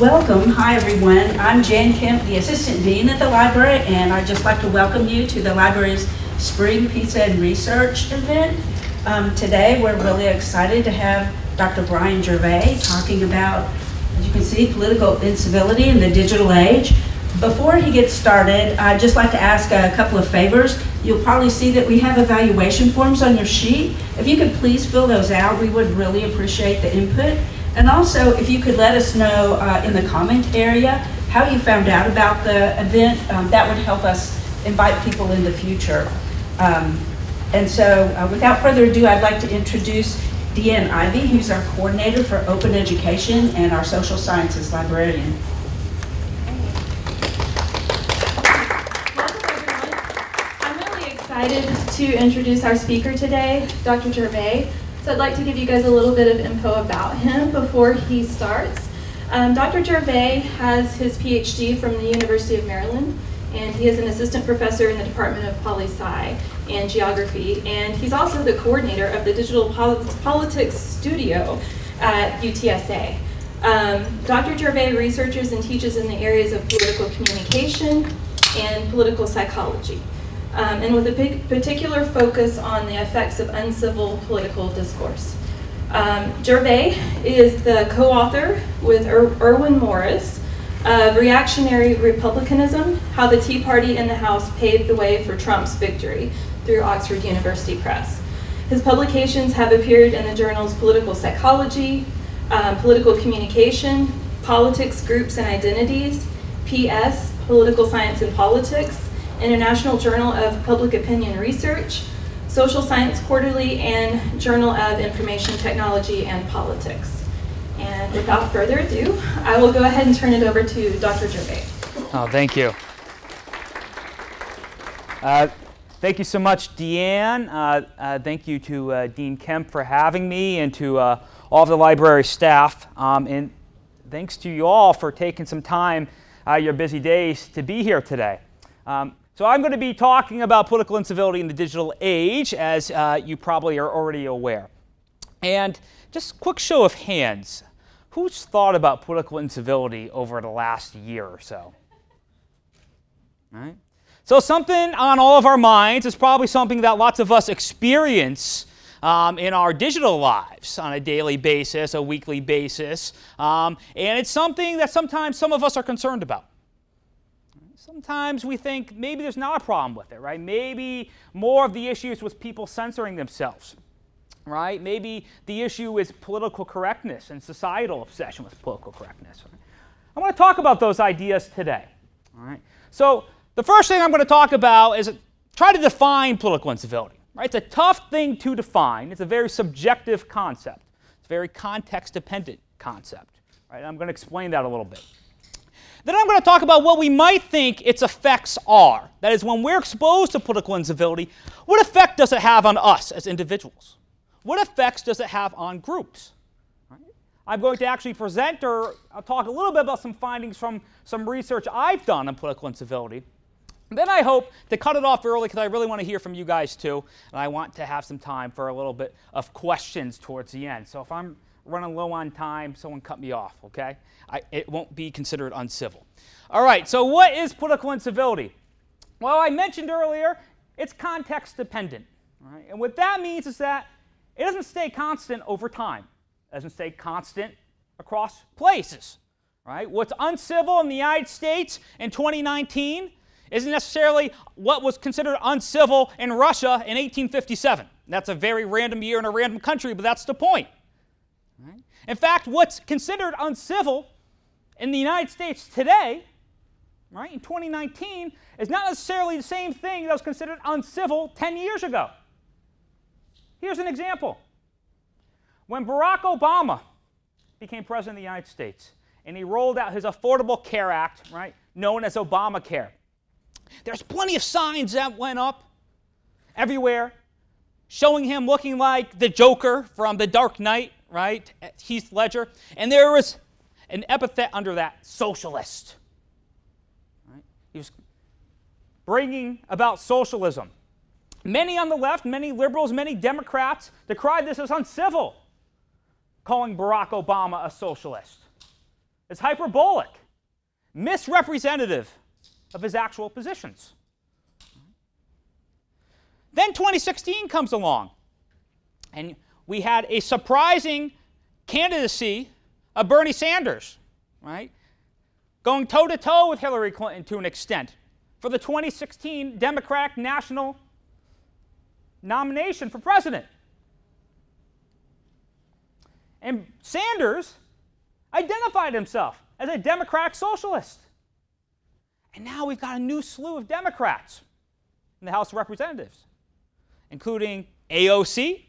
welcome. Hi, everyone. I'm Jan Kemp, the Assistant Dean at the library, and I'd just like to welcome you to the library's Spring Pizza and Research event. Um, today, we're really excited to have Dr. Bryan Gervais talking about, as you can see, political incivility in the digital age. Before he gets started, I'd just like to ask a couple of favors. You'll probably see that we have evaluation forms on your sheet. If you could please fill those out, we would really appreciate the input. And also, if you could let us know uh, in the comment area how you found out about the event, um, that would help us invite people in the future. Um, and so, uh, without further ado, I'd like to introduce Deanne Ivy, who's our coordinator for open education and our social sciences librarian. Welcome. I'm really excited to introduce our speaker today, Dr. Gervais. So I'd like to give you guys a little bit of info about him before he starts. Um, Dr. Gervais has his PhD from the University of Maryland, and he is an assistant professor in the Department of Poli Sci and Geography, and he's also the coordinator of the Digital Pol Politics Studio at UTSA. Um, Dr. Gervais researches and teaches in the areas of political communication and political psychology um, and with a big particular focus on the effects of uncivil political discourse. Um, Gervais is the co-author with er Irwin Morris of Reactionary Republicanism, How the Tea Party in the House Paved the Way for Trump's Victory through Oxford University Press. His publications have appeared in the journals Political Psychology, um, Political Communication, Politics, Groups, and Identities, PS, Political Science and Politics, International Journal of Public Opinion Research, Social Science Quarterly, and Journal of Information Technology and Politics. And without further ado, I will go ahead and turn it over to Dr. Gervais. Oh, thank you. Uh, thank you so much, Deanne. Uh, uh, thank you to uh, Dean Kemp for having me and to uh, all of the library staff. Um, and thanks to you all for taking some time out of your busy days to be here today. Um, so I'm going to be talking about political incivility in the digital age, as uh, you probably are already aware. And just quick show of hands, who's thought about political incivility over the last year or so? All right? So something on all of our minds is probably something that lots of us experience um, in our digital lives on a daily basis, a weekly basis. Um, and it's something that sometimes some of us are concerned about sometimes we think maybe there's not a problem with it, right? Maybe more of the issue is with people censoring themselves, right? Maybe the issue is political correctness and societal obsession with political correctness. Right? I want to talk about those ideas today, all right? So the first thing I'm going to talk about is try to define political incivility, right? It's a tough thing to define. It's a very subjective concept. It's a very context-dependent concept, right? I'm going to explain that a little bit. Then I'm going to talk about what we might think its effects are. That is, when we're exposed to political incivility, what effect does it have on us as individuals? What effects does it have on groups? I'm going to actually present or I'll talk a little bit about some findings from some research I've done on political incivility. then I hope to cut it off early because I really want to hear from you guys too, and I want to have some time for a little bit of questions towards the end. So if I'm running low on time, someone cut me off, okay? I, it won't be considered uncivil. All right, so what is political incivility? Well, I mentioned earlier, it's context dependent. Right? And what that means is that it doesn't stay constant over time. It doesn't stay constant across places. Right? What's uncivil in the United States in 2019 isn't necessarily what was considered uncivil in Russia in 1857. That's a very random year in a random country, but that's the point. In fact, what's considered uncivil in the United States today, right, in 2019, is not necessarily the same thing that was considered uncivil 10 years ago. Here's an example. When Barack Obama became president of the United States and he rolled out his Affordable Care Act, right, known as Obamacare, there's plenty of signs that went up everywhere showing him looking like the Joker from The Dark Knight, right? Heath Ledger. And there was an epithet under that socialist. Right? He was bringing about socialism. Many on the left, many liberals, many Democrats decried this as uncivil, calling Barack Obama a socialist. is hyperbolic, misrepresentative of his actual positions. Then 2016 comes along, and we had a surprising candidacy of Bernie Sanders, right? Going toe to toe with Hillary Clinton to an extent for the 2016 Democratic national nomination for president. And Sanders identified himself as a Democratic socialist. And now we've got a new slew of Democrats in the House of Representatives, including AOC,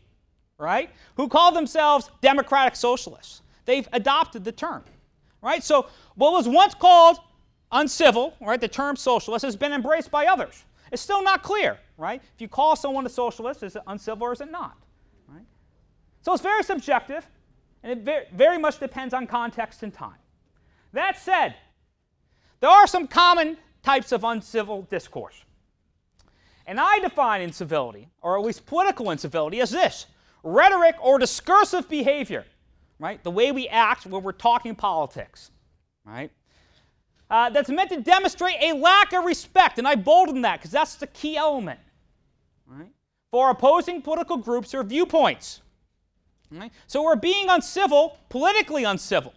right, who call themselves Democratic Socialists. They've adopted the term, right? So what was once called uncivil, right, the term socialist, has been embraced by others. It's still not clear, right? If you call someone a socialist, is it uncivil or is it not? Right? So it's very subjective, and it very, very much depends on context and time. That said, there are some common types of uncivil discourse. And I define incivility, or at least political incivility, as this rhetoric or discursive behavior, right? The way we act when we're talking politics, right? Uh, that's meant to demonstrate a lack of respect, and I bolden that because that's the key element, right? For opposing political groups or viewpoints. Right? So we're being uncivil, politically uncivil,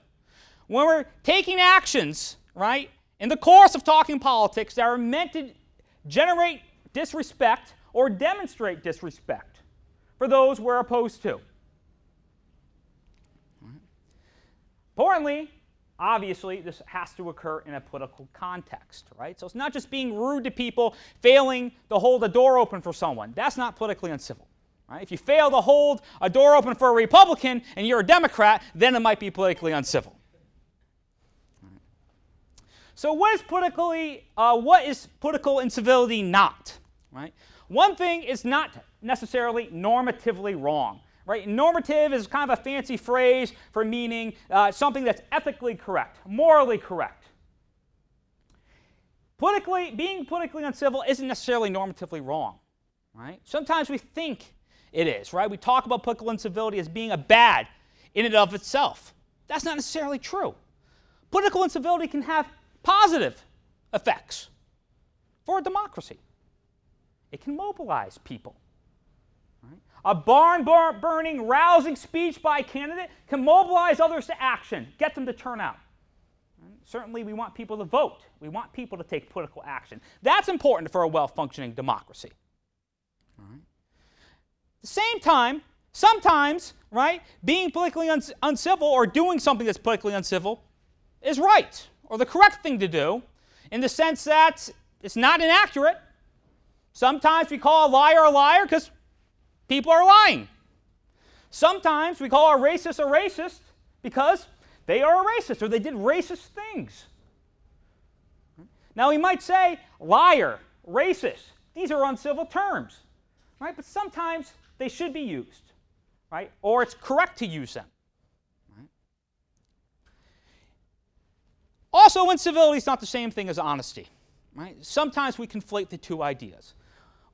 when we're taking actions, right, in the course of talking politics that are meant to generate disrespect or demonstrate disrespect for those we're opposed to. Importantly, obviously, this has to occur in a political context, right? So it's not just being rude to people, failing to hold a door open for someone. That's not politically uncivil. Right? If you fail to hold a door open for a Republican and you're a Democrat, then it might be politically uncivil. So, what is politically, uh, what is political incivility not? Right? One thing is not necessarily normatively wrong. Right? Normative is kind of a fancy phrase for meaning uh, something that's ethically correct, morally correct. Politically, being politically uncivil isn't necessarily normatively wrong. Right? Sometimes we think it is, right? We talk about political incivility as being a bad in and of itself. That's not necessarily true. Political incivility can have positive effects for a democracy. It can mobilize people. A barn burning, rousing speech by a candidate can mobilize others to action, get them to turn out. Certainly, we want people to vote. We want people to take political action. That's important for a well functioning democracy. At the same time, sometimes, right, being politically uncivil or doing something that's politically uncivil is right or the correct thing to do in the sense that it's not inaccurate. Sometimes we call a liar a liar because people are lying. Sometimes we call a racist a racist because they are a racist or they did racist things. Now we might say liar, racist, these are uncivil terms, right? But sometimes they should be used, right? Or it's correct to use them. Also, incivility is not the same thing as honesty. Right? Sometimes we conflate the two ideas.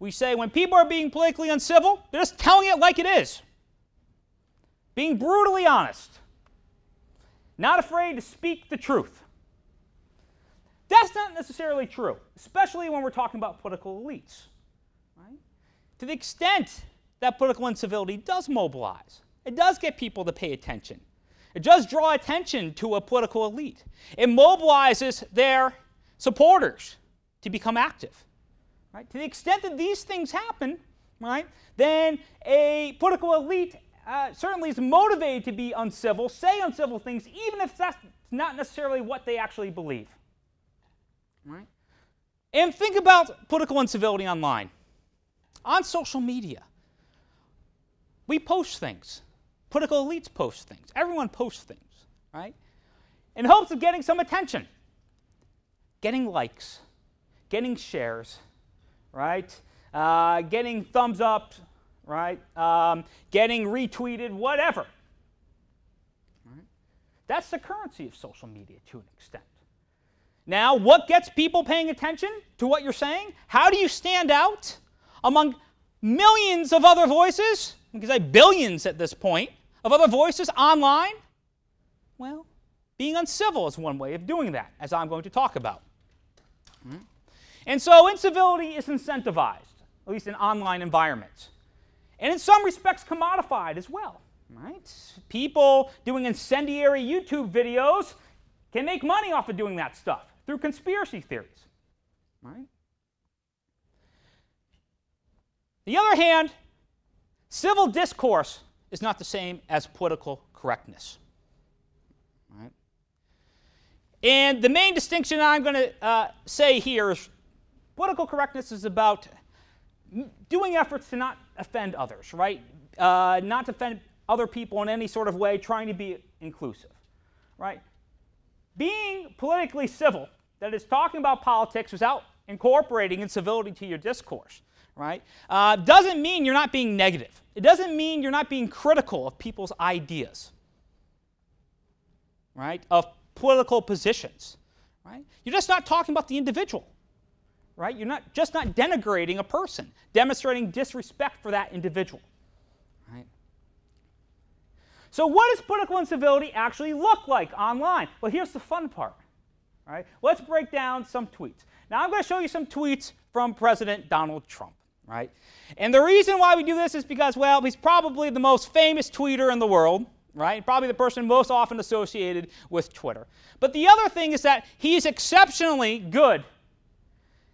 We say when people are being politically uncivil, they're just telling it like it is. Being brutally honest. Not afraid to speak the truth. That's not necessarily true, especially when we're talking about political elites. Right? To the extent that political incivility does mobilize, it does get people to pay attention. It does draw attention to a political elite. It mobilizes their supporters to become active. Right? To the extent that these things happen, right, then a political elite uh, certainly is motivated to be uncivil, say uncivil things, even if that's not necessarily what they actually believe. Right? And think about political incivility online. On social media, we post things. Political elites post things. Everyone posts things, right? In hopes of getting some attention, getting likes, getting shares, right? Uh, getting thumbs up, right? Um, getting retweeted, whatever. That's the currency of social media to an extent. Now, what gets people paying attention to what you're saying? How do you stand out among millions of other voices? Because I billions at this point of other voices online? Well, Being uncivil is one way of doing that, as I'm going to talk about. Hmm? And so incivility is incentivized, at least in online environments. And in some respects, commodified as well. Right? People doing incendiary YouTube videos can make money off of doing that stuff through conspiracy theories. Right? The other hand, civil discourse is not the same as political correctness. Right? And the main distinction I'm going to uh, say here is political correctness is about doing efforts to not offend others, right? Uh, not to offend other people in any sort of way, trying to be inclusive, right? Being politically civil, that is talking about politics without incorporating incivility to your discourse, right, uh, doesn't mean you're not being negative. It doesn't mean you're not being critical of people's ideas, right, of political positions, right? You're just not talking about the individual, right? You're not just not denigrating a person, demonstrating disrespect for that individual, right? So what does political incivility actually look like online? Well, here's the fun part. Right? Let's break down some tweets. Now I'm going to show you some tweets from President Donald Trump. Right? And the reason why we do this is because, well, he's probably the most famous tweeter in the world, right? Probably the person most often associated with Twitter. But the other thing is that he's exceptionally good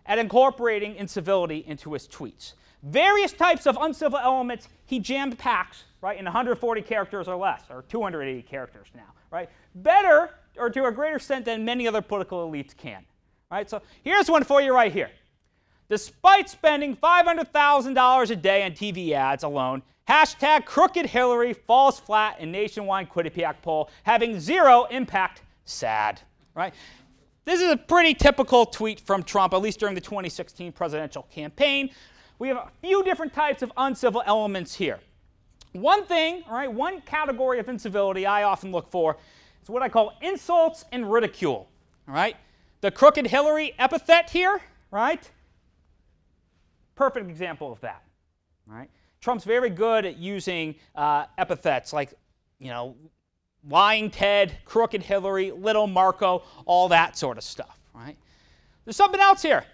at incorporating incivility into his tweets. Various types of uncivil elements he jammed packs, right, in 140 characters or less, or 280 characters now, right? Better or to a greater extent than many other political elites can. Right? So here's one for you right here. Despite spending $500,000 a day on TV ads alone, hashtag crooked Hillary falls flat in nationwide Quinnipiac poll, having zero impact. Sad. Right? This is a pretty typical tweet from Trump, at least during the 2016 presidential campaign. We have a few different types of uncivil elements here. One thing, all right, one category of incivility I often look for is what I call insults and ridicule. All right? The crooked Hillary epithet here, right? Perfect example of that. Right? Trump's very good at using uh, epithets like, you know, lying Ted, crooked Hillary, little Marco, all that sort of stuff. Right? There's something else here.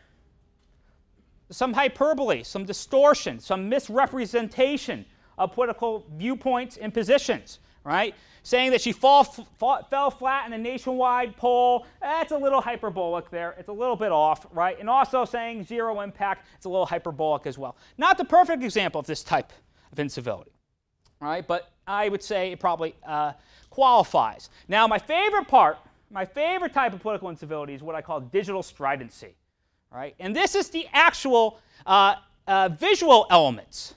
Some hyperbole, some distortion, some misrepresentation of political viewpoints and positions right? Saying that she fall, fall, fell flat in a nationwide poll, that's a little hyperbolic there. It's a little bit off, right? And also saying zero impact, it's a little hyperbolic as well. Not the perfect example of this type of incivility, right? But I would say it probably uh, qualifies. Now, my favorite part, my favorite type of political incivility is what I call digital stridency, right? And this is the actual uh, uh, visual elements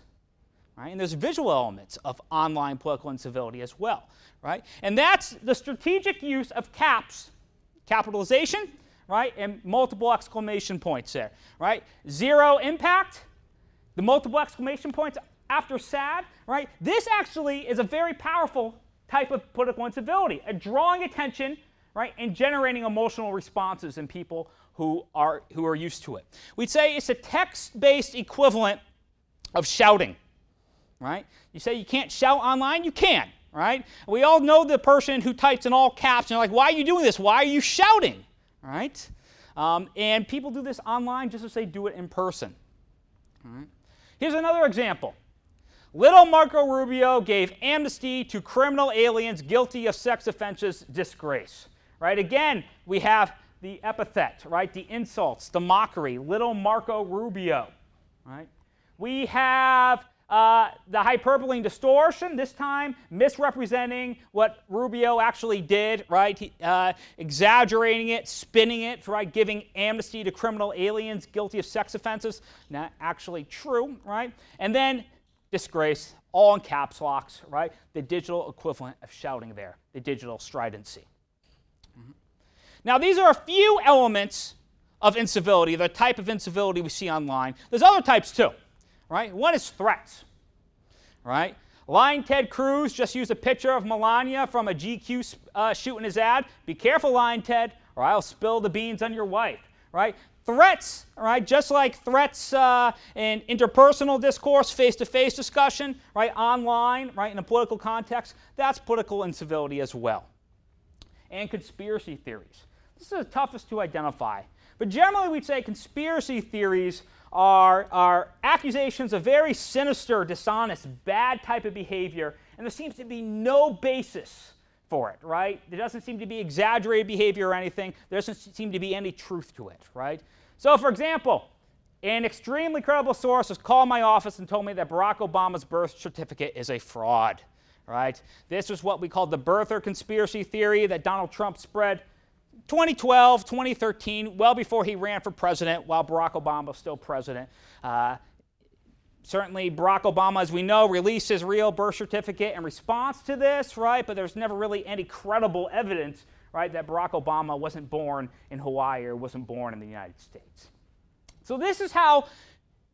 Right? And there's visual elements of online political incivility as well. Right? And that's the strategic use of caps, capitalization, right, and multiple exclamation points there. Right? Zero impact, the multiple exclamation points after sad, right? This actually is a very powerful type of political incivility, a drawing attention, right, and generating emotional responses in people who are who are used to it. We'd say it's a text-based equivalent of shouting right? You say you can't shout online, you can, right? We all know the person who types in all caps and like, why are you doing this? Why are you shouting, right? Um, and people do this online just as they do it in person. Here's another example. Little Marco Rubio gave amnesty to criminal aliens guilty of sex offenses disgrace. Right? Again, we have the epithet, right? The insults, the mockery. Little Marco Rubio. Right? We have uh, the hyperbole and distortion, this time misrepresenting what Rubio actually did, right? He, uh, exaggerating it, spinning it, right? Giving amnesty to criminal aliens guilty of sex offenses. Not actually true, right? And then disgrace, all in caps locks, right? The digital equivalent of shouting there, the digital stridency. Mm-hmm. Now, these are a few elements of incivility, the type of incivility we see online. There's other types too right? One is threats, right? Lying Ted Cruz just used a picture of Melania from a GQ uh, shoot in his ad. Be careful, lying Ted, or I'll spill the beans on your wife, right? Threats, right? Just like threats uh, in interpersonal discourse, face-to-face discussion, right? Online, right? In a political context, that's political incivility as well. and conspiracy theories. This is the toughest to identify. But generally, we'd say conspiracy theories are, are accusations of very sinister, dishonest, bad type of behavior, and there seems to be no basis for it, right? There doesn't seem to be exaggerated behavior or anything. There doesn't seem to be any truth to it, right? So, for example, an extremely credible source has called my office and told me that Barack Obama's birth certificate is a fraud, right? This is what we call the birther conspiracy theory that Donald Trump spread 2012, 2013, well before he ran for president, while Barack Obama was still president. Uh, certainly, Barack Obama, as we know, released his real birth certificate in response to this, right? But there's never really any credible evidence, right, that Barack Obama wasn't born in Hawaii or wasn't born in the United States. So, this is how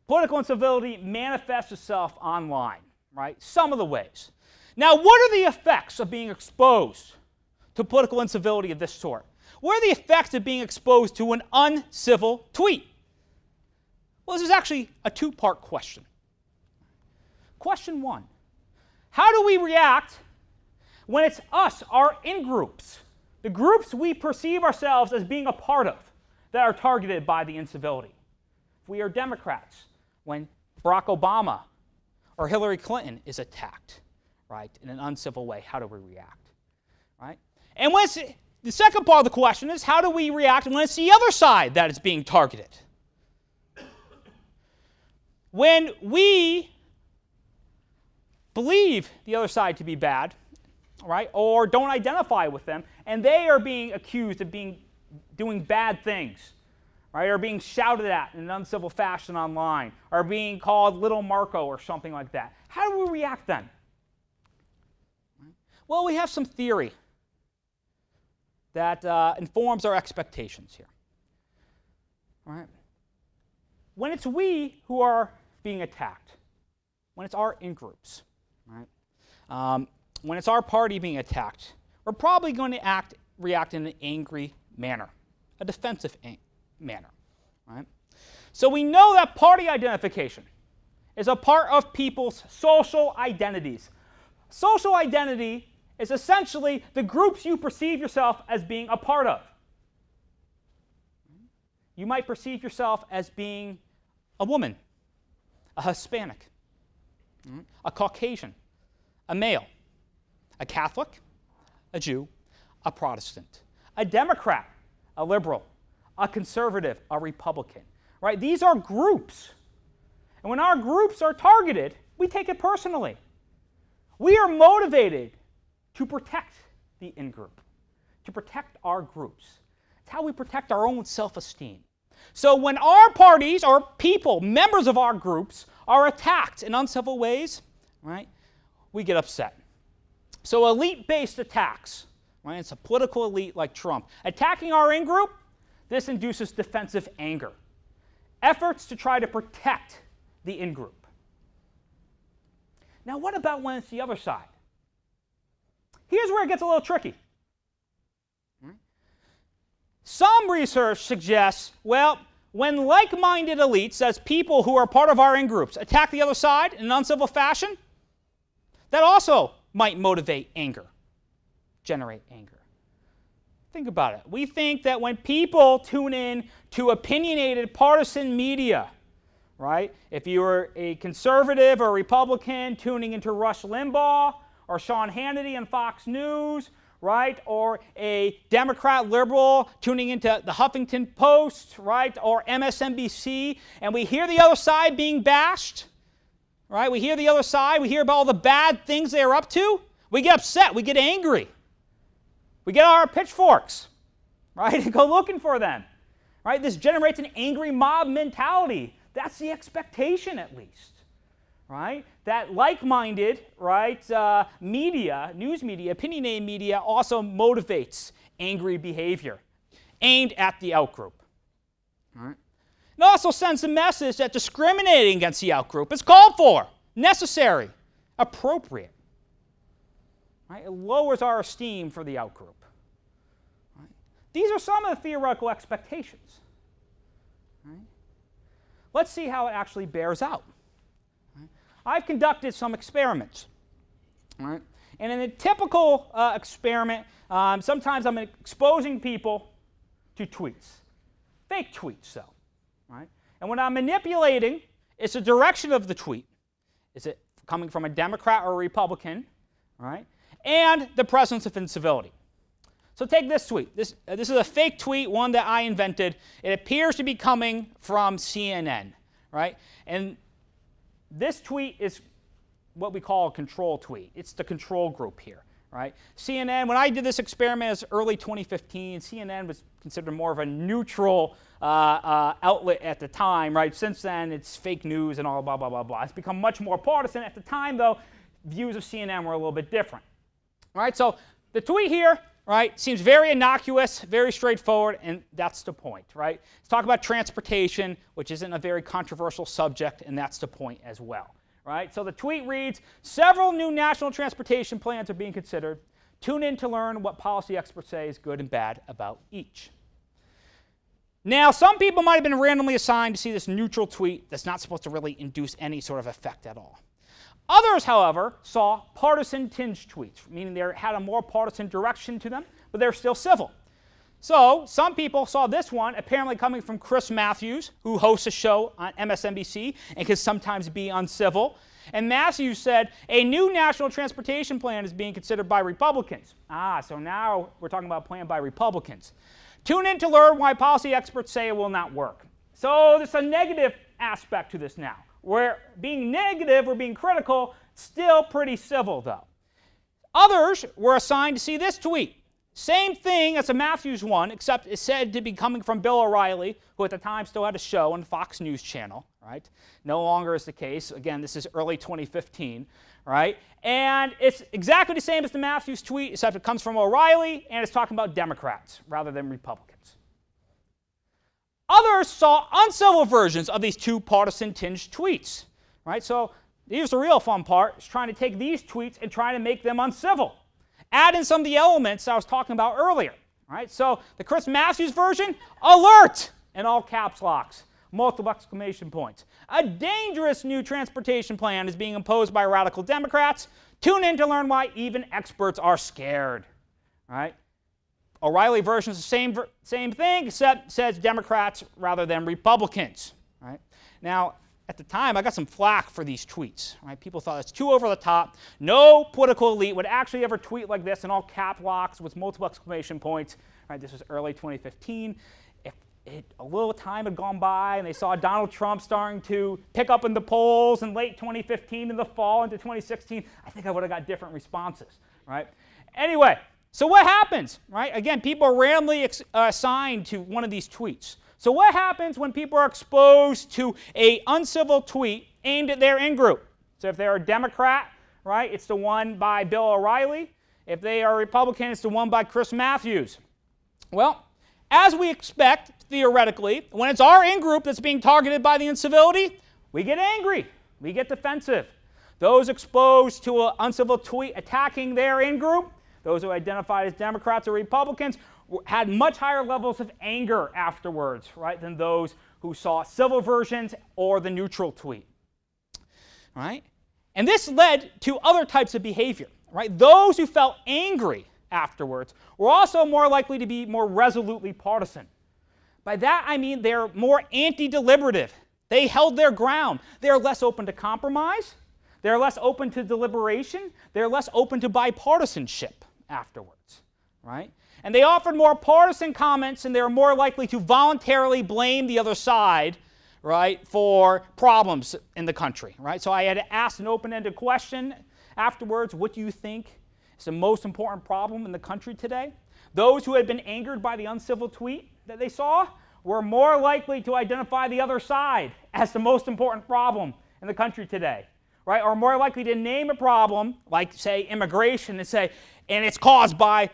political incivility manifests itself online, right? Some of the ways. Now, what are the effects of being exposed to political incivility of this sort? What are the effects of being exposed to an uncivil tweet? Well, this is actually a two part question. Question one How do we react when it's us, our in groups, the groups we perceive ourselves as being a part of, that are targeted by the incivility? If we are Democrats, when Barack Obama or Hillary Clinton is attacked, right, in an uncivil way, how do we react? Right? And when the second part of the question is how do we react when it's the other side that is being targeted? When we believe the other side to be bad, right, or don't identify with them, and they are being accused of being doing bad things, right, or being shouted at in an uncivil fashion online, or being called little Marco or something like that. How do we react then? Well, we have some theory that uh, informs our expectations here. Right? When it's we who are being attacked, when it's our in groups, right? Um, when it's our party being attacked, we're probably going to act, react in an angry manner, a defensive manner. Right? So we know that party identification is a part of people's social identities. Social identity is essentially the groups you perceive yourself as being a part of. You might perceive yourself as being a woman, a Hispanic, a Caucasian, a male, a Catholic, a Jew, a Protestant, a Democrat, a liberal, a conservative, a Republican. Right? These are groups. And when our groups are targeted, we take it personally. We are motivated to protect the in group, to protect our groups. It's how we protect our own self esteem. So when our parties or people, members of our groups, are attacked in uncivil ways, right, we get upset. So elite based attacks, right, it's a political elite like Trump, attacking our in group, this induces defensive anger. Efforts to try to protect the in group. Now, what about when it's the other side? Here's where it gets a little tricky. Hmm? Some research suggests, well, when like minded elites, as people who are part of our in groups, attack the other side in an uncivil fashion, that also might motivate anger, generate anger. Think about it. We think that when people tune in to opinionated partisan media, right? If you are a conservative or Republican tuning into Rush Limbaugh, or Sean Hannity on Fox News, right? Or a Democrat liberal tuning into the Huffington Post, right? Or MSNBC, and we hear the other side being bashed, right? We hear the other side, we hear about all the bad things they're up to. We get upset, we get angry. We get our pitchforks, right? And go looking for them, right? This generates an angry mob mentality. That's the expectation, at least right? That like-minded, right, uh, media, news media, opinionated media also motivates angry behavior aimed at the outgroup. Right? It also sends a message that discriminating against the outgroup is called for, necessary, appropriate. Right? It lowers our esteem for the outgroup. Right? These are some of the theoretical expectations. Right? Let's see how it actually bears out. I've conducted some experiments. Right? And in a typical uh, experiment, um, sometimes I'm exposing people to tweets, fake tweets, though, right? And when I'm manipulating, it's the direction of the tweet. Is it coming from a Democrat or a Republican, right? And the presence of incivility. So take this tweet. This, uh, this is a fake tweet, one that I invented. It appears to be coming from CNN, right? And this tweet is what we call a control tweet. It's the control group here, right? CNN, when I did this experiment, it was early 2015. CNN was considered more of a neutral uh, uh, outlet at the time, right? Since then, it's fake news and all blah, blah, blah, blah. It's become much more partisan. At the time, though, views of CNN were a little bit different. Right, so the tweet here, right, seems very innocuous, very straightforward, and that's the point, right? Let's talk about transportation, which isn't a very controversial subject, and that's the point as well, right? So the tweet reads, several new national transportation plans are being considered. Tune in to learn what policy experts say is good and bad about each. Now, some people might have been randomly assigned to see this neutral tweet that's not supposed to really induce any sort of effect at all. Others, however, saw partisan tinged tweets, meaning they had a more partisan direction to them, but they're still civil. So, some people saw this one apparently coming from Chris Matthews, who hosts a show on MSNBC and can sometimes be uncivil. And Matthews said, a new national transportation plan is being considered by Republicans. Ah, so now we're talking about a plan by Republicans. Tune in to learn why policy experts say it will not work. So there's a negative aspect to this now. We're being negative, we're being critical, still pretty civil though. Others were assigned to see this tweet. Same thing as the Matthews one, except it's said to be coming from Bill O'Reilly, who at the time still had a show on Fox News Channel, right? No longer is the case. Again, this is early 2015, right? And it's exactly the same as the Matthews tweet, except it comes from O'Reilly and it's talking about Democrats rather than Republicans. Others saw uncivil versions of these two partisan tinged tweets, right? So here's the real fun part, is trying to take these tweets and trying to make them uncivil. Add in some of the elements I was talking about earlier, right? So the Chris Matthews version, alert, in all caps locks, multiple exclamation points. A dangerous new transportation plan is being imposed by radical Democrats. Tune in to learn why even experts are scared, right? O'Reilly version is the same, same thing, except says Democrats rather than Republicans. Right? Now, at the time, I got some flack for these tweets. Right? People thought it's too over the top. No political elite would actually ever tweet like this in all cap locks with multiple exclamation points. Right? This was early 2015. If it, a little time had gone by and they saw Donald Trump starting to pick up in the polls in late 2015 in the fall into 2016, I think I would have got different responses. Right? Anyway, so what happens, right? Again, people are randomly ex- uh, assigned to one of these tweets. So what happens when people are exposed to a uncivil tweet aimed at their in-group? So if they're a Democrat, right, it's the one by Bill O'Reilly. If they are Republican, it's the one by Chris Matthews. Well, as we expect, theoretically, when it's our in-group that's being targeted by the incivility, we get angry. We get defensive. Those exposed to an uncivil tweet attacking their in-group, those who identified as Democrats or Republicans had much higher levels of anger afterwards, right, than those who saw civil versions or the neutral tweet. Right? And this led to other types of behavior, right? Those who felt angry afterwards were also more likely to be more resolutely partisan. By that I mean they're more anti deliberative. They held their ground. They're less open to compromise. They're less open to deliberation. They're less open to bipartisanship afterwards, right? And they offered more partisan comments and they were more likely to voluntarily blame the other side, right, for problems in the country, right? So I had asked an open ended question afterwards what do you think is the most important problem in the country today? Those who had been angered by the uncivil tweet that they saw were more likely to identify the other side as the most important problem in the country today right, are more likely to name a problem, like, say, immigration, and say, and it's caused by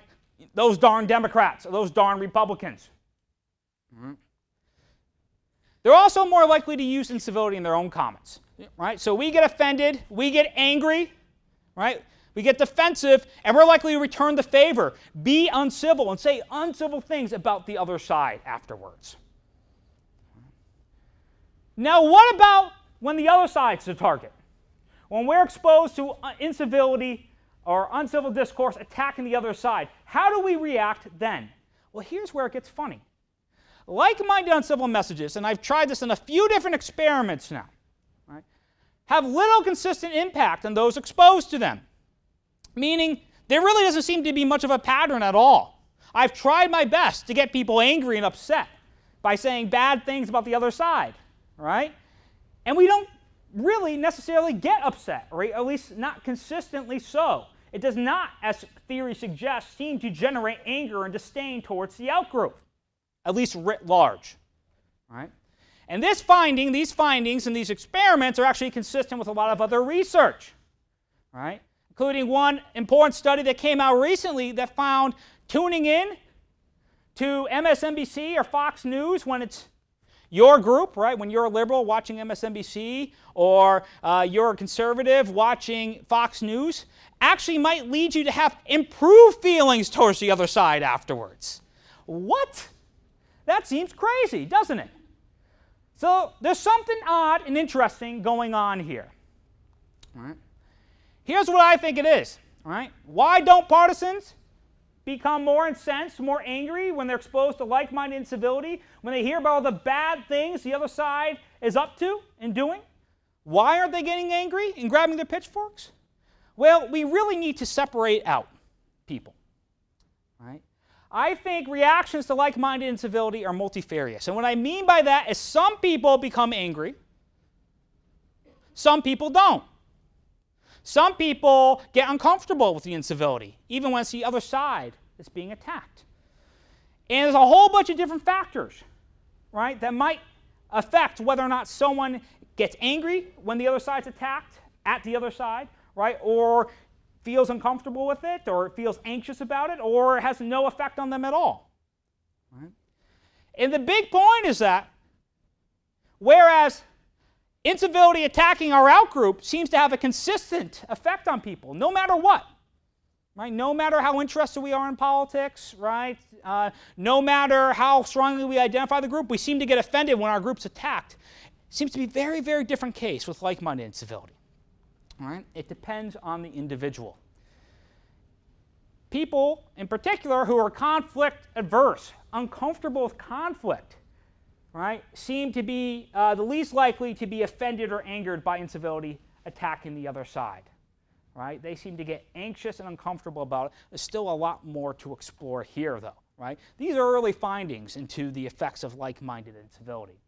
those darn Democrats or those darn Republicans. Mm-hmm. They're also more likely to use incivility in their own comments, right? So we get offended, we get angry, right? We get defensive, and we're likely to return the favor, be uncivil, and say uncivil things about the other side afterwards. Now, what about when the other side's the target? When we're exposed to uh, incivility or uncivil discourse attacking the other side. How do we react then? Well, here's where it gets funny. Like minded uncivil messages, and I've tried this in a few different experiments now, right, have little consistent impact on those exposed to them. Meaning, there really doesn't seem to be much of a pattern at all. I've tried my best to get people angry and upset by saying bad things about the other side, right? And we don't really necessarily get upset, or at least not consistently so. It does not, as theory suggests, seem to generate anger and disdain towards the outgroup, at least writ large. Right? And this finding, these findings and these experiments are actually consistent with a lot of other research, right? Including one important study that came out recently that found tuning in to MSNBC or Fox News when it's your group, right, when you're a liberal watching MSNBC or uh, you're a conservative watching Fox News, actually might lead you to have improved feelings towards the other side afterwards. What? That seems crazy, doesn't it? So there's something odd and interesting going on here. All right. Here's what I think it is. All right. Why don't partisans become more incensed, more angry when they're exposed to like minded incivility, when they hear about all the bad things the other side is up to and doing? Why aren't they getting angry and grabbing their pitchforks? Well, we really need to separate out people. Right? I think reactions to like minded incivility are multifarious. And what I mean by that is some people become angry, some people don't. Some people get uncomfortable with the incivility, even when it's the other side that's being attacked. And there's a whole bunch of different factors, right, that might affect whether or not someone gets angry when the other side's attacked at the other side, right, or feels uncomfortable with it, or feels anxious about it, or has no effect on them at all. Right? And the big point is that whereas Incivility attacking our outgroup seems to have a consistent effect on people, no matter what. Right? No matter how interested we are in politics, right? Uh, no matter how strongly we identify the group, we seem to get offended when our group's attacked. It seems to be a very, very different case with like-minded incivility. All right? It depends on the individual. People, in particular, who are conflict adverse, uncomfortable with conflict, right, seem to be uh, the least likely to be offended or angered by incivility attacking the other side. Right? They seem to get anxious and uncomfortable about it. There's still a lot more to explore here, though. Right? These are early findings into the effects of like-minded incivility.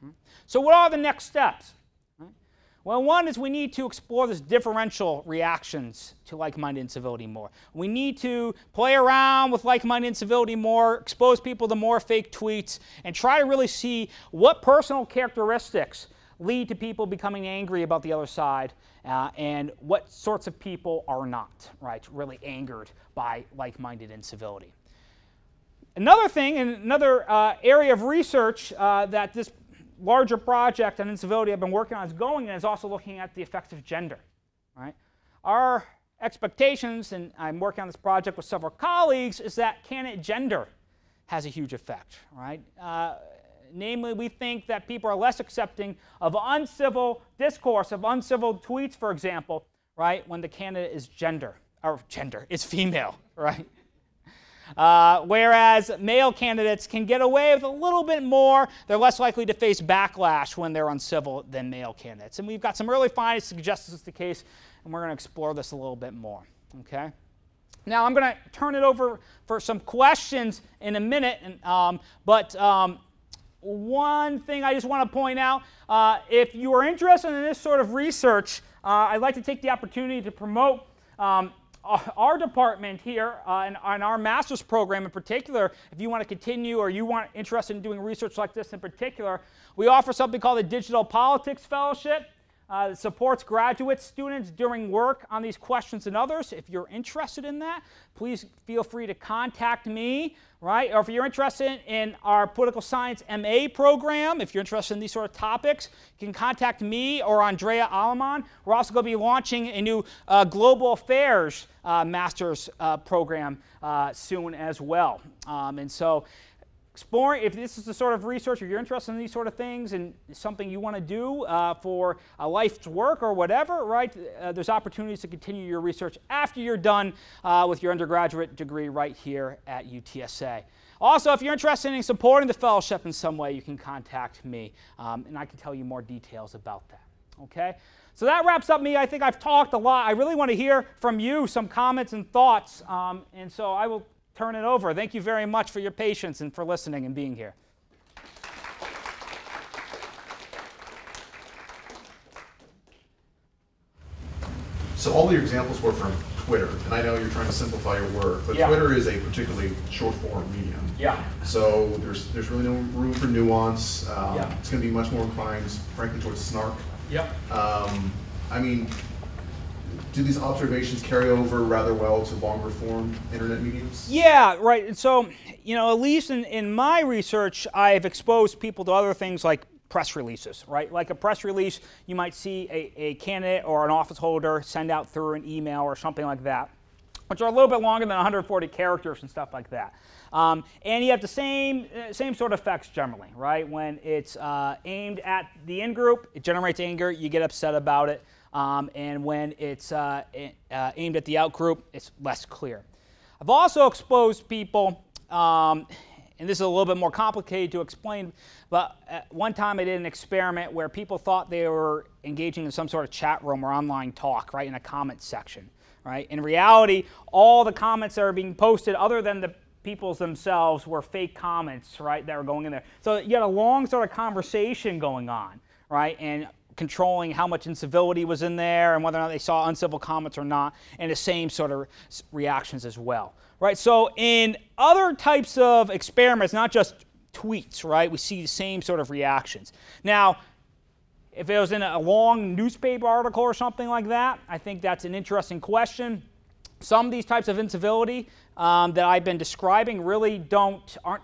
Hmm? So, what are the next steps? Well, one is we need to explore this differential reactions to like-minded incivility more. We need to play around with like-minded incivility more, expose people to more fake tweets, and try to really see what personal characteristics lead to people becoming angry about the other side uh, and what sorts of people are not, right, really angered by like-minded incivility. Another thing, and another uh, area of research uh, that this larger project on incivility I've been working on is going and is also looking at the effects of gender. Right? Our expectations, and I'm working on this project with several colleagues, is that candidate gender has a huge effect. Right? Namely, we think that people are less accepting of uncivil discourse, of uncivil tweets, for example, right, when the candidate is gender, or gender, is female, right? Uh, whereas male candidates can get away with a little bit more. They're less likely to face backlash when they're uncivil than male candidates. And we've got some early findings to suggest this is the case, and we're going to explore this a little bit more. Okay? Now, I'm going to turn it over for some questions in a minute, and, um, but um, one thing I just want to point out uh, if you are interested in this sort of research, uh, I'd like to take the opportunity to promote. Um, our department here uh, and, and, our master's program in particular, if you want to continue or you want interested in doing research like this in particular, we offer something called the Digital Politics Fellowship. Uh, that supports graduate students during work on these questions and others. If you're interested in that, please feel free to contact me, right? Or if you're interested in our political science MA program, if you're interested in these sort of topics, you can contact me or Andrea Aleman. We're also going to be launching a new uh, global affairs uh, master's uh, program uh, soon as well. Um, and so exploring, if this is the sort of research or you're interested in these sort of things and something you want to do uh, for a life's work or whatever, right, uh, there's opportunities to continue your research after you're done uh, with your undergraduate degree right here at UTSA. Also, if you're interested in supporting the fellowship in some way, you can contact me, um, and I can tell you more details about that. Okay? So that wraps up me. I think I've talked a lot. I really want to hear from you some comments and thoughts, um, and so I will turn it over. Thank you very much for your patience and for listening and being here. So all your examples were from Twitter, and I know you're trying to simplify your work, but Yeah. Twitter is a particularly short form medium. Yeah. So there's there's really no room for nuance. Um, Yeah. It's going to be much more inclined, frankly, towards snark. Yep. Um, I mean, do these observations carry over rather well to longer form internet mediums? Yeah, right. And so, you know, at least in, in my research, I've exposed people to other things like press releases, right? Like a press release, you might see a, a candidate or an office holder send out through an email or something like that, which are a little bit longer than 140 characters and stuff like that. Um, and you have the same, uh, same sort of effects generally, right? When it's uh, aimed at the in group, it generates anger, you get upset about it. Um, and when it's uh, uh, aimed at the out group, it's less clear. I've also exposed people, um, and this is a little bit more complicated to explain, but one time I did an experiment where people thought they were engaging in some sort of chat room or online talk, right, in a comment section, right? In reality, all the comments that are being posted, other than the people's themselves, were fake comments, right, that were going in there. So you had a long sort of conversation going on, right, and controlling how much incivility was in there and whether or not they saw uncivil comments or not, and the same sort of reactions as well. Right? So in other types of experiments, not just tweets, right, we see the same sort of reactions. Now, if it was in a long newspaper article or something like that, I think that's an interesting question. Some of these types of incivility um, that I've been describing really don't aren't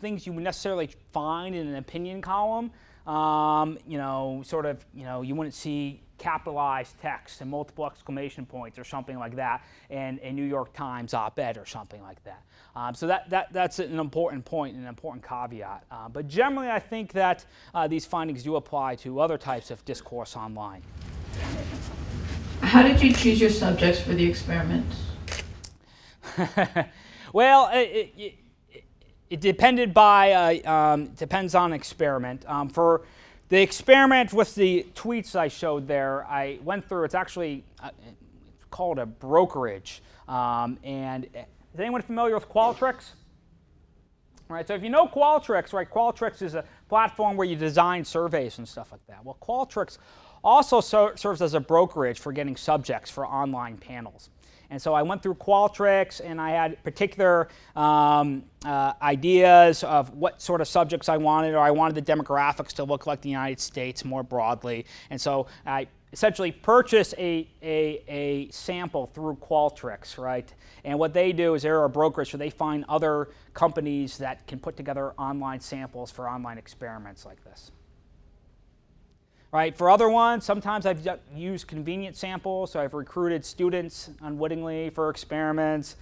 things you would necessarily find in an opinion column. Um, you know, sort of, you know, you wouldn't see capitalized text and multiple exclamation points or something like that in a New York Times op-ed or something like that. Um, so that, that, that's an important point and an important caveat. Uh, but generally, I think that uh, these findings do apply to other types of discourse online. How did you choose your subjects for the experiment? well, it, it, it, depended by, uh, um, depends on experiment. Um, for the experiment with the tweets I showed there, I went through, it's actually uh, called a brokerage. Um, and uh, is anyone familiar with Qualtrics? Right, so if you know Qualtrics, right, Qualtrics is a platform where you design surveys and stuff like that. Well, Qualtrics also so, serves as a brokerage for getting subjects for online panels. And so I went through Qualtrics and I had particular um, uh, ideas of what sort of subjects I wanted, or I wanted the demographics to look like the United States more broadly. And so I essentially purchase a, a, a sample through Qualtrics, right? And what they do is they're a brokerage, so they find other companies that can put together online samples for online experiments like this right? For other ones, sometimes I've used convenient samples, so I've recruited students unwittingly for experiments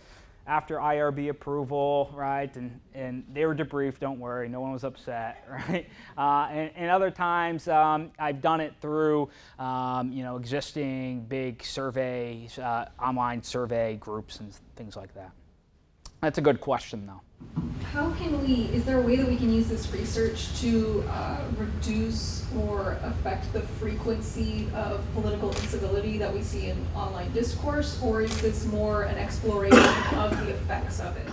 after IRB approval, right? And, and they were debriefed, don't worry, no one was upset, right? Uh, and, and, other times um, I've done it through, um, you know, existing big surveys, uh, online survey groups and things like that. That's a good question, though. How can we, is there a way that we can use this research to uh, reduce or affect the frequency of political incivility that we see in online discourse, or is this more an exploration of the effects of it?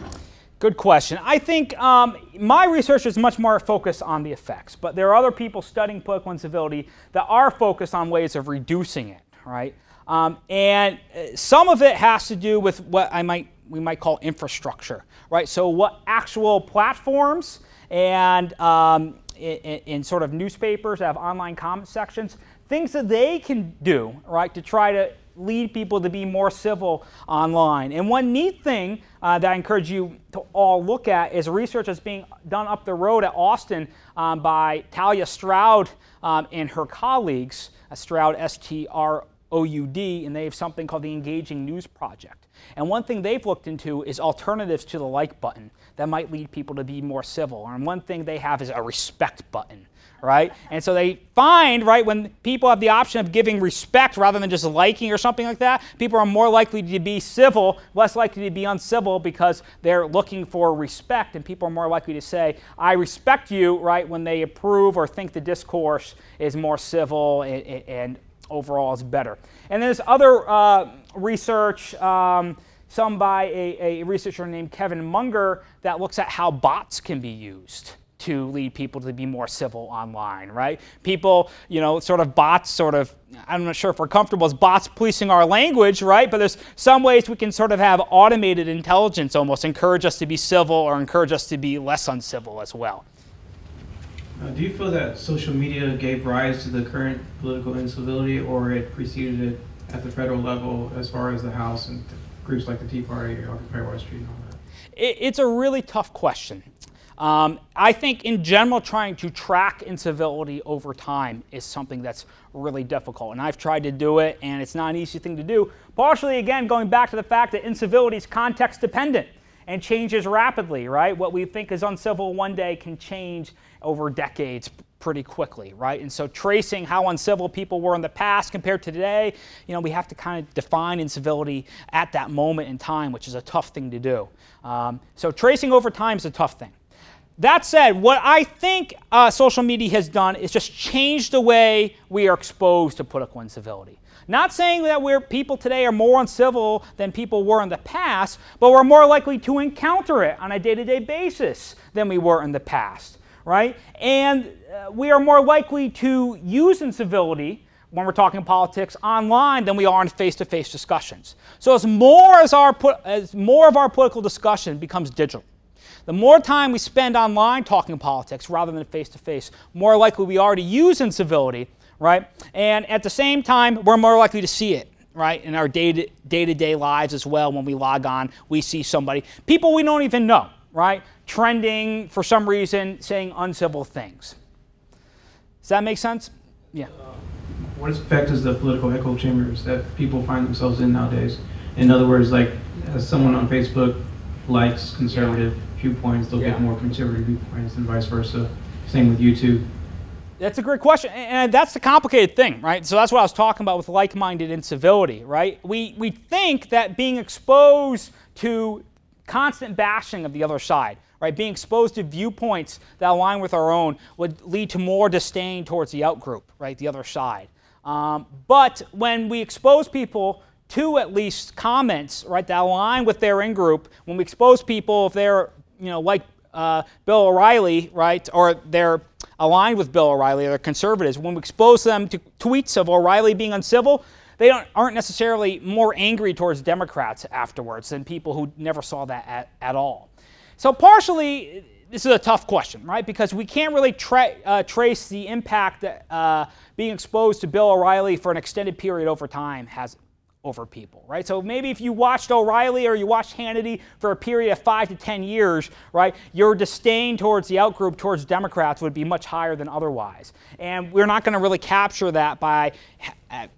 Good question. I think um, my research is much more focused on the effects, but there are other people studying political incivility that are focused on ways of reducing it, right? Um, and uh, some of it has to do with what I might we might call infrastructure, right? So what actual platforms and um, in, in, sort of newspapers have online comment sections, things that they can do, right, to try to lead people to be more civil online. And one neat thing uh, that I encourage you to all look at is research that's being done up the road at Austin um, by Talia Stroud um, and her colleagues, uh, Stroud, S T R OUD, and they have something called the Engaging News Project. And one thing they've looked into is alternatives to the like button that might lead people to be more civil. And one thing they have is a respect button right? And so they find, right, when people have the option of giving respect rather than just liking or something like that, people are more likely to be civil, less likely to be uncivil because they're looking for respect, and people are more likely to say, I respect you, right, when they approve or think the discourse is more civil and, and overall is better. And there's other uh, research. Um, some by a, a researcher named Kevin Munger that looks at how bots can be used to lead people to be more civil online, right? People, you know, sort of bots, sort of, I'm not sure if we're comfortable as bots policing our language, right? But there's some ways we can sort of have automated intelligence almost encourage us to be civil or encourage us to be less uncivil as well. Uh, do you feel that social media gave rise to the current political incivility or it preceded it at the federal level as far as the House and groups like the Tea Party or Occupy Wall Street and all that? It, it's a really tough question. Um, I think in general, trying to track incivility over time is something that's really difficult. And I've tried to do it, and it's not an easy thing to do. Partially, again, going back to the fact that incivility is context dependent and changes rapidly, right? What we think is uncivil one day can change over decades pretty quickly, right? And so tracing how uncivil people were in the past compared to today, you know, we have to kind of define incivility at that moment in time, which is a tough thing to do. Um, so tracing over time is a tough thing. That said, what I think uh, social media has done is just changed the way we are exposed to political incivility. Not saying that we're, people today are more uncivil than people were in the past, but we're more likely to encounter it on a day to day basis than we were in the past, right? And uh, we are more likely to use incivility when we're talking politics online than we are in face to face discussions. So, as more, as, our, as more of our political discussion becomes digital, the more time we spend online talking politics rather than face to face, more likely we are to use incivility, right? And at the same time, we're more likely to see it, right? In our day to day lives as well, when we log on, we see somebody, people we don't even know, right? Trending for some reason, saying uncivil things. Does that make sense? Yeah. what effect does the political echo chambers that people find themselves in nowadays? In other words, like as someone on Facebook likes conservative viewpoints, they'll Yeah. get more conservative viewpoints and vice versa. Same with YouTube. That's a great question. And that's the complicated thing, right? So that's what I was talking about with like minded incivility, right? We, we think that being exposed to constant bashing of the other side, right? Being exposed to viewpoints that align with our own would lead to more disdain towards the outgroup, right? The other side. Um, but when we expose people to at least comments, right, that align with their in group, when we expose people if they're, you know, like uh, Bill O'Reilly, right, or they're aligned with Bill O'Reilly, they're conservatives, when we expose them to tweets of O'Reilly being uncivil, they aren't necessarily more angry towards Democrats afterwards than people who never saw that at, at all. So, partially, this is a tough question, right? Because we can't really tra- uh, trace the impact that uh, being exposed to Bill O'Reilly for an extended period over time has over people, right? So maybe if you watched O'Reilly or you watched Hannity for a period of five to 10 years, right, your disdain towards the outgroup, towards Democrats, would be much higher than otherwise. And we're not going to really capture that by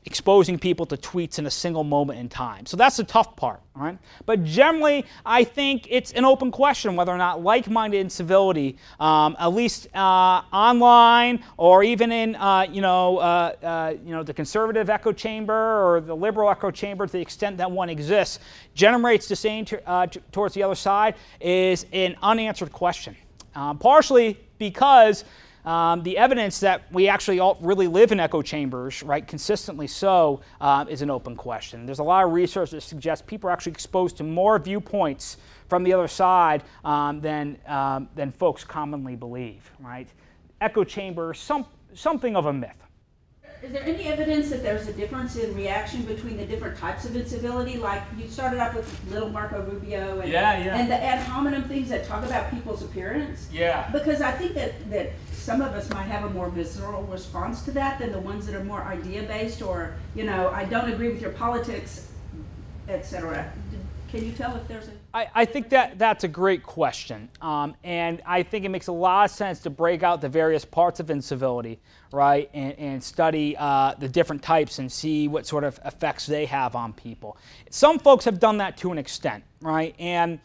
exposing people to tweets in a single moment in time. So that's the tough part, right? But generally, I think it's an open question whether or not like-minded incivility, um, at least uh, online or even in, uh, you know, uh, uh, you know, the conservative echo chamber or the liberal echo chamber, to the extent that one exists, generates disdain to, uh, towards the other side is an unanswered question. Partially because um, the evidence that we actually all really live in echo chambers, right, consistently so, uh, is an open question. There's a lot of research that suggests people are actually exposed to more viewpoints from the other side um, than, um, than folks commonly believe, right? Echo chamber, some, something of a myth. Is there any evidence that there's a difference in reaction between the different types of incivility? Like you started off with little Marco Rubio and, Yeah, yeah. and the ad hominem things that talk about people's appearance. Yeah. Because I think that, that some of us might have a more visceral response to that than the ones that are more idea based or, you know, I don't agree with your politics, etc. Can you tell if there's a? I, I think that that's a great question. Um, and I think it makes a lot of sense to break out the various parts of incivility, right, and, and study uh, the different types and see what sort of effects they have on people. Some folks have done that to an extent, right? And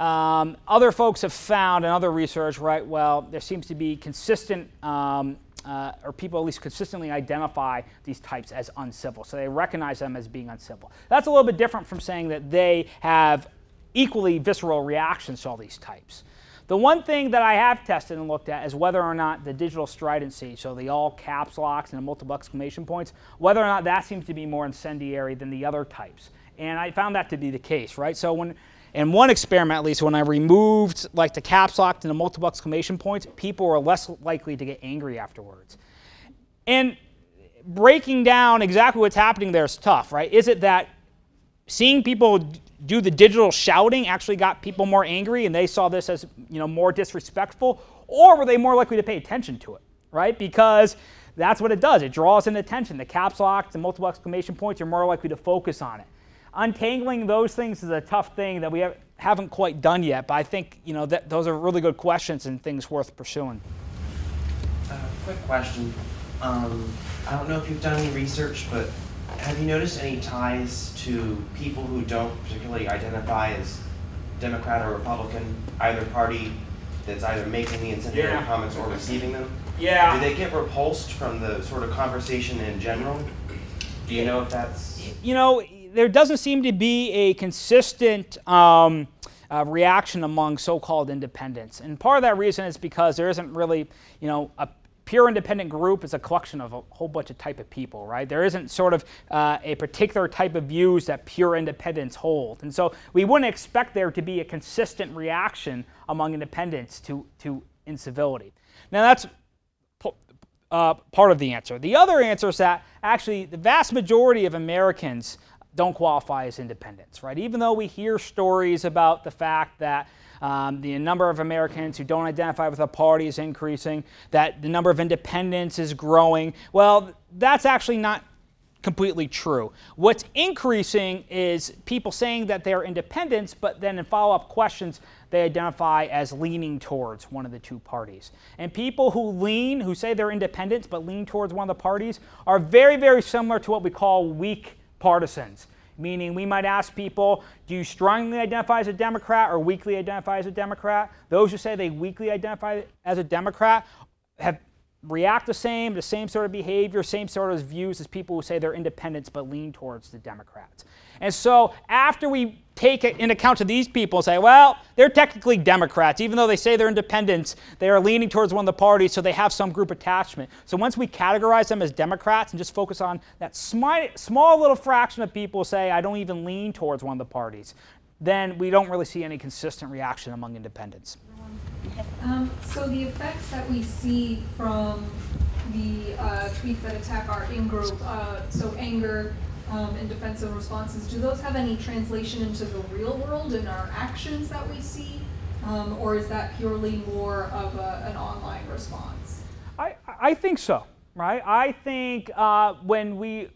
um, other folks have found in other research, right, well, there seems to be consistent um, uh, or people at least consistently identify these types as uncivil. So they recognize them as being uncivil. That's a little bit different from saying that they have equally visceral reactions to all these types. The one thing that I have tested and looked at is whether or not the digital stridency, so the all caps locks and the multiple exclamation points, whether or not that seems to be more incendiary than the other types. And I found that to be the case, right? So when in one experiment, at least, when I removed like the caps lock and the multiple exclamation points, people were less likely to get angry afterwards. And breaking down exactly what's happening there is tough, right? Is it that seeing people do the digital shouting actually got people more angry and they saw this as you know more disrespectful, or were they more likely to pay attention to it, right? Because that's what it does. It draws in attention. The caps lock, the multiple exclamation points, you're more likely to focus on it untangling those things is a tough thing that we have, not quite done yet, but I think you know that those are really good questions and things worth pursuing. Uh, quick question. Um, I don't know if you've done any research, but have you noticed any ties to people who don't particularly identify as Democrat or Republican, either party that's either making the incendiary yeah. comments or receiving them? Yeah. Do they get repulsed from the sort of conversation in general? Do you know if that's. You know, there doesn't seem to be a consistent um, uh, reaction among so-called independents. And part of that reason is because there isn't really, you know, a pure independent group is a collection of a whole bunch of type of people, right? There isn't sort of uh, a particular type of views that pure independents hold. And so we wouldn't expect there to be a consistent reaction among independents to, to incivility. Now that's uh, part of the answer. The other answer is that actually the vast majority of Americans don't qualify as independents, right? Even though we hear stories about the fact that um, the number of Americans who don't identify with a party is increasing, that the number of independents is growing, well, that's actually not completely true. What's increasing is people saying that they're independents, but then in follow up questions, they identify as leaning towards one of the two parties. And people who lean, who say they're independents but lean towards one of the parties, are very, very similar to what we call weak partisans, meaning we might ask people, do you strongly identify as a Democrat or weakly identify as a Democrat? Those who say they weakly identify as a Democrat have react the same, the same sort of behavior, same sort of views as people who say they're independents but lean towards the Democrats. And so after we take it into account to these people and say, well, they're technically Democrats, even though they say they're independents, they are leaning towards one of the parties, so they have some group attachment. So once we categorize them as Democrats and just focus on that small, small little fraction of people say, I don't even lean towards one of the parties, then we don't really see any consistent reaction among independents. Um, so the effects that we see from the uh, tweets that attack our in-group, uh, so anger, um, and defensive responses, do those have any translation into the real world in our actions that we see? Um, or is that purely more of a, an online response? I, I think so, right? I think uh, when we,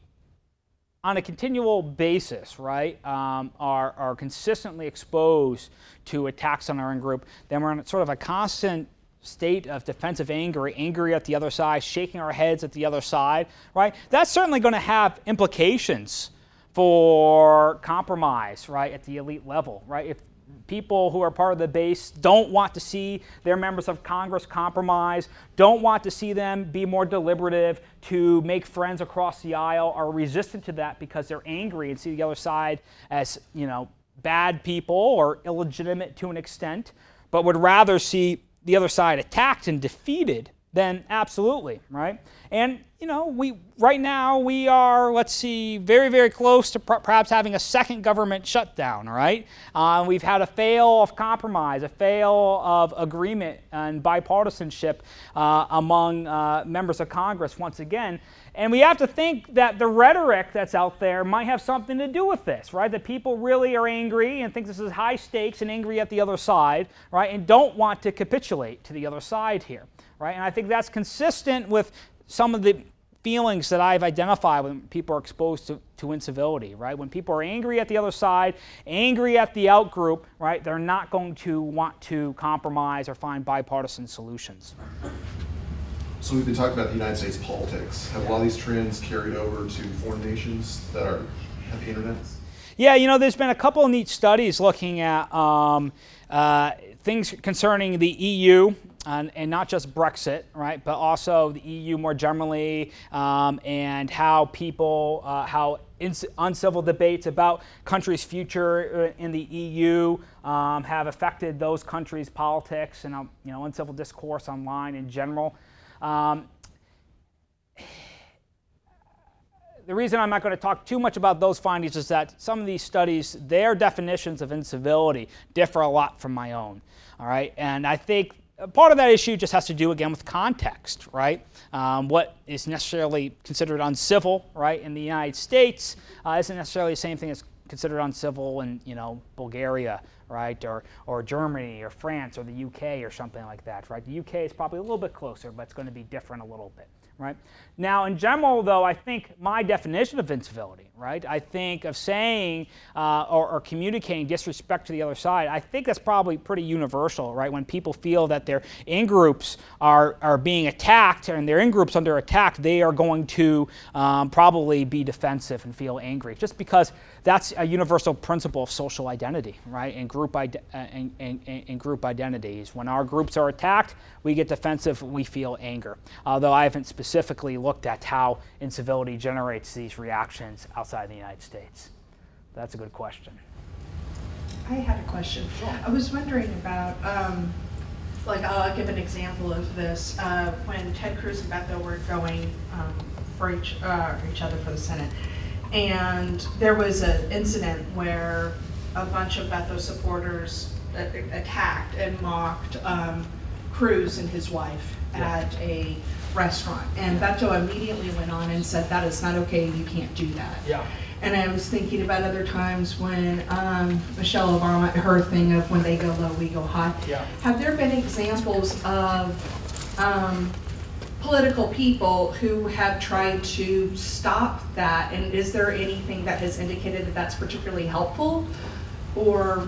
on a continual basis, right, um, are, are consistently exposed to attacks on our in group, then we're in sort of a constant state of defensive anger, angry at the other side, shaking our heads at the other side, right? That's certainly going to have implications for compromise, right, at the elite level, right? If people who are part of the base don't want to see their members of Congress compromise, don't want to see them be more deliberative, to make friends across the aisle, are resistant to that because they're angry and see the other side as, you know, bad people or illegitimate to an extent, but would rather see the other side attacked and defeated, then absolutely, right? And you know, we right now we are, let's see, very very close to perhaps having a second government shutdown. Right? Uh, we've had a fail of compromise, a fail of agreement and bipartisanship uh, among uh, members of Congress once again. And we have to think that the rhetoric that's out there might have something to do with this, right? That people really are angry and think this is high stakes and angry at the other side, right? And don't want to capitulate to the other side here, right? And I think that's consistent with some of the feelings that I've identified when people are exposed to, to incivility, right? When people are angry at the other side, angry at the out group, right, they're not going to want to compromise or find bipartisan solutions. So we've been talking about the United States politics. Have a lot of these trends carried over to foreign nations that are have the internet? Yeah, you know, there's been a couple of neat studies looking at um, uh, things concerning the EU. And, and, not just Brexit, right, but also the EU more generally, um, and how people, uh, how uncivil debates about countries' future uh, in the EU um, have affected those countries' politics and, um, you know, uncivil discourse online in general. Um, the reason I'm not going to talk too much about those findings is that some of these studies, their definitions of incivility differ a lot from my own. All right, and I think part of that issue just has to do again with context, right? Um, what is necessarily considered uncivil, right, in the United States uh, isn't necessarily the same thing as considered uncivil in, you know, Bulgaria, right, or, or Germany or France or the UK or something like that, right? The UK is probably a little bit closer, but it's going to be different a little bit right? Now, in general, though, I think my definition of incivility, right? I think of saying uh, or, or, communicating disrespect to the other side, I think that's probably pretty universal, right? When people feel that their in-groups are, are being attacked and their in-groups under attack, they are going to um, probably be defensive and feel angry, just because that's a universal principle of social identity, right? And group, ide- and, and, and group identities. When our groups are attacked, we get defensive, we feel anger. Although I haven't specifically looked at how incivility generates these reactions outside the United States. That's a good question. I had a question. Sure. I was wondering about, um, like, I'll give an example of this. Uh, when Ted Cruz and Beto were going um, for each, uh, each other for the Senate, and there was an incident where a bunch of Beto supporters attacked and mocked um, Cruz and his wife yeah. at a restaurant. And Beto immediately went on and said, that is not okay, you can't do that. Yeah. And I was thinking about other times when um, Michelle Obama, her thing of when they go low, we go high. Yeah. Have there been examples of um, political people who have tried to stop that? And is there anything that has indicated that that's particularly helpful? Or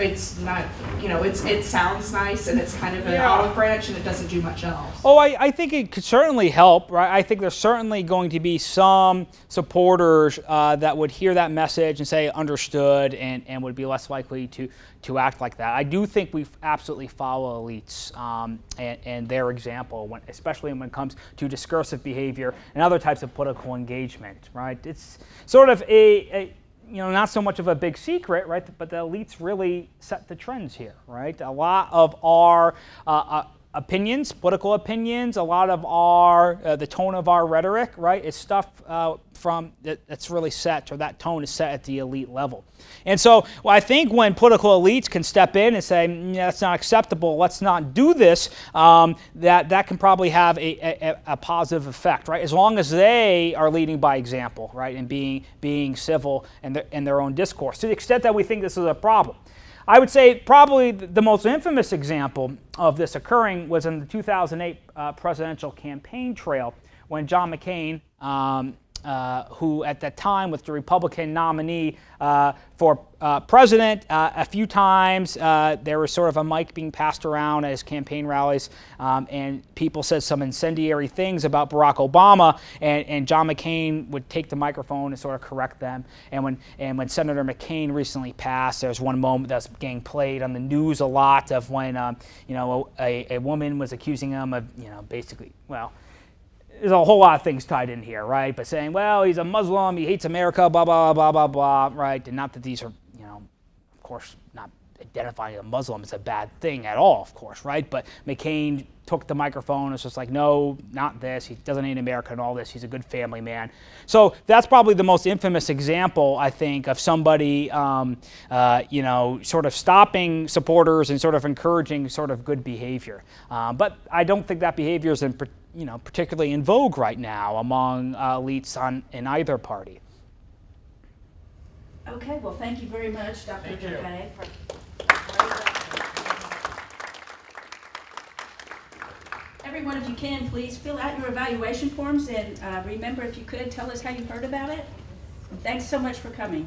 it's not, you know, it's it sounds nice and it's kind of an yeah. olive branch and it doesn't do much else. Oh, I, I think it could certainly help, right? I think there's certainly going to be some supporters uh, that would hear that message and say understood and, and would be less likely to, to act like that. I do think we absolutely follow elites um, and, and, their example, when, especially when it comes to discursive behavior and other types of political engagement, right? It's sort of a, a you know, not so much of a big secret, right? But the elites really set the trends here, right? A lot of our uh, uh, opinions, political opinions, a lot of our, uh, the tone of our rhetoric, right, is stuff uh, from that, that's really set, or that tone is set at the elite level. And so well, I think when political elites can step in and say, mm, that's not acceptable, let's not do this, um, that, that can probably have a, a, a, positive effect, right? As long as they are leading by example, right, and being, being civil in in their own discourse, to the extent that we think this is a problem. I would say probably the most infamous example of this occurring was in the 2008 uh, presidential campaign trail when John McCain um, uh, who at that time was the Republican nominee uh, for uh, president. Uh, a few times uh, there was sort of a mic being passed around at his campaign rallies, um, and people said some incendiary things about Barack Obama, and, and, John McCain would take the microphone and sort of correct them. And when and when Senator McCain recently passed, there was one moment that's getting played on the news a lot of when um, you know a, a woman was accusing him of you know basically well there's a whole lot of things tied in here, right? But saying, well, he's a Muslim, he hates America, blah, blah, blah, blah, blah, right? And not that these are, you know, of course, not identifying a Muslim is a bad thing at all, of course, right? But McCain took the microphone and was just like, no, not this. He doesn't hate America and all this. He's a good family man. So that's probably the most infamous example, I think, of somebody, um, uh, you know, sort of stopping supporters and sort of encouraging sort of good behavior. Um, but I don't think that behavior is in you know, particularly in vogue right now among uh, elites on, in either party. Okay, well, thank you very much, Dr. Gervais. Everyone everyone, if you can, please fill out your evaluation forms and uh, remember, if you could, tell us how you heard about it. And Thanks so much for coming.